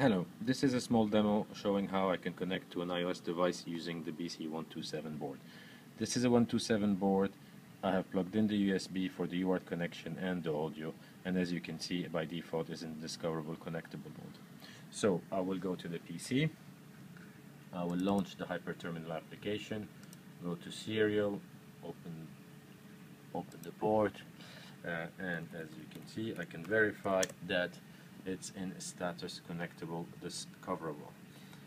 Hello, this is a small demo showing how I can connect to an iOS device using the BC127 board. This is a 127 board. I have plugged in the USB for the UART connection and the audio and as you can see by default is in discoverable connectable mode. So I will go to the PC, I will launch the hyperterminal application, go to serial, open, open the port uh, and as you can see I can verify that it's in status connectable discoverable.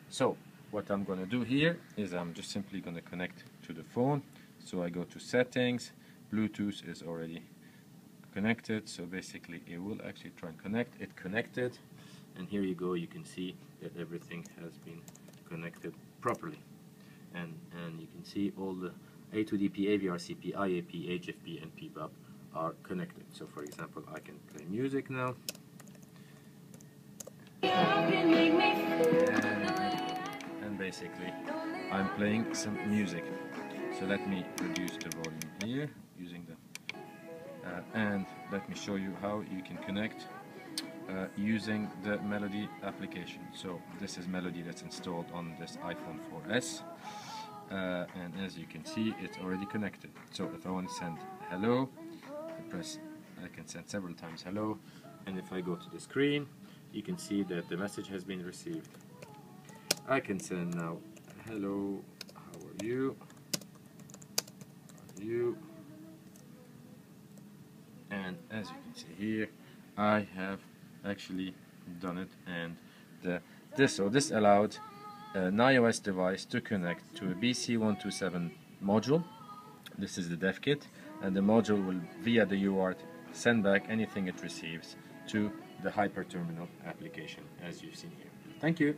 So what I'm gonna do here is I'm just simply gonna connect to the phone. So I go to settings Bluetooth is already connected so basically it will actually try and connect. It connected and here you go you can see that everything has been connected properly. And and you can see all the A2DP, AVRCP, IAP, HFP and PBAP are connected. So for example I can play music now I'm playing some music. So let me reduce the volume here using the uh, and let me show you how you can connect uh, using the Melody application. So this is Melody that's installed on this iPhone 4S uh, and as you can see it's already connected. So if I want to send hello I press I can send several times hello and if I go to the screen you can see that the message has been received. I can send now, hello, how are you? How are you? And as you can see here, I have actually done it and the, this so this allowed an iOS device to connect to a BC127 module. This is the dev kit and the module will via the UART send back anything it receives to the hyperterminal application as you've seen here. Thank you.